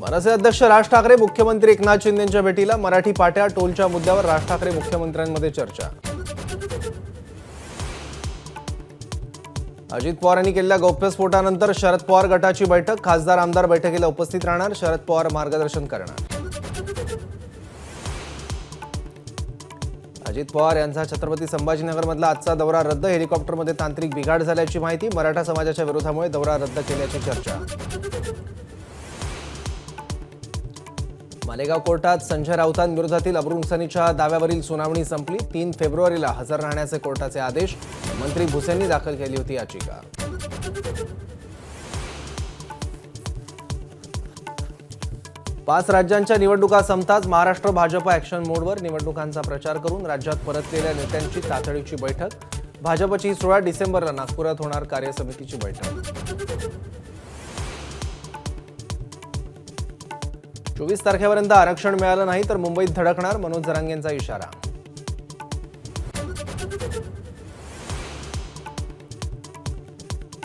मनसे अध्यक्ष राज ठाकरे मुख्यमंत्री एकनाथ शिंदेच्या भेटीला मराठी पाट्या टोलच्या मुद्द्यावर राज ठाकरे मुख्यमंत्र्यांमध्ये चर्चा. अजित पवार यांनी केलेल्या गौप्यस्फोटानंतर शरद पवार गटाची बैठक खासदार आमदार बैठकीला उपस्थित राहणार शरद पवार मार्गदर्शन करणार. अजित पवार यांचा छत्रपती संभाजीनगरमधला आजचा दौरा रद्द. हेलिकॉप्टरमध्ये तांत्रिक बिघाड झाल्याची माहिती. मराठा समाजाच्या विरोधामुळे दौरा रद्द केल्याची चर्चा. मालेगाव कोर्टात संजय राऊतांविरोधातील अब्रुनुकसानीच्या दाव्यावरील सुनावणी संपली. तीन फेब्रुवारीला हजर राहण्याचे कोर्टाचे आदेश. मंत्री भुसेंनी दाखल केली होती याचिका. पाच राज्यांच्या निवडणुका संपताच महाराष्ट्र भाजप ॲक्शन मोडवर निवडणुकांचा प्रचार करून राज्यात परतलेल्या नेत्यांची तातडीची बैठक. भाजपची सोळा डिसेंबरला नागपुरात होणार कार्यसमितीची बैठक. चोवीस तारखेपर्यंत आरक्षण मिळालं नाही तर मुंबईत धडकणार मनोज जरांगेंचा इशारा.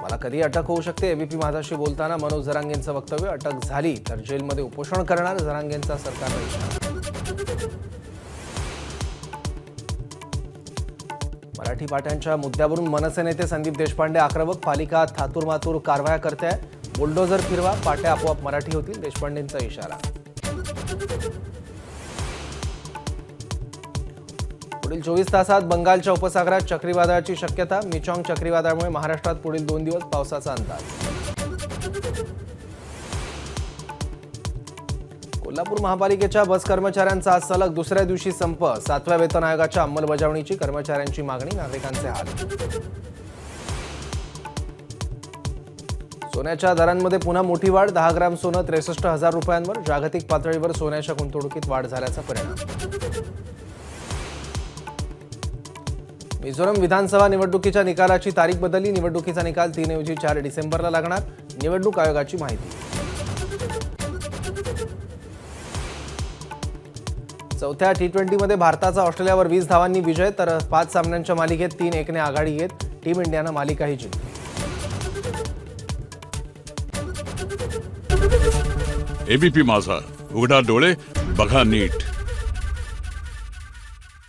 मला कधी अटक होऊ शकते. एबीपी माझाशी बोलताना मनोज झरांगेंचं वक्तव्य अटक झाली तर जेलमध्ये उपोषण करणार झरांगेंचा सरकारला इशारा मराठी पाट्यांच्या मुद्द्यावरून मनसे नेते संदीप देशपांडे आक्रमक पालिका थातूरमातूर कारवाया करते बुलडोझर फिरवा पाट्या आपोआप मराठी होतील देशपांडेंचा इशारा. पुढील चोवीस तासात बंगालच्या उपसागरात चक्रीवादळाची शक्यता मिचॉंग चक्रीवादळामुळे महाराष्ट्रात पुढील दोन दिवस पावसाचा अंदाज. कोल्हापूर महापालिकेच्या बस कर्मचाऱ्यांचा आज सलग दुसऱ्या दिवशी संप. सातव्या वेतन आयोगाच्या अंमलबजावणीची कर्मचाऱ्यांची मागणी नागरिकांचे हाल. सोन्याच्या दरांमध्ये पुन्हा मोठी वाढ दहा ग्राम सोनं त्रेसष्ट हजार रुपयांवर जागतिक पातळीवर सोन्याच्या गुंतवणुकीत वाढ झाल्याचा परिणाम. मिझोरम विधानसभा निवडणुकीच्या निकालाची तारीख बदलली. निवडणुकीचा निकाल तीन ऐवजी चार डिसेंबरला लागणार. निवडणूक आयोगाची माहिती. चौथ्या टी ट्वेंटीमध्ये भारताचा ऑस्ट्रेलियावर वीस धावांनी विजय तर पाच सामन्यांच्या मालिकेत तीन एकने आघाडी घेत टीम इंडियानं मालिकाही जिंकली. एबीपी माझा. उघडा डोळे बघा नीट.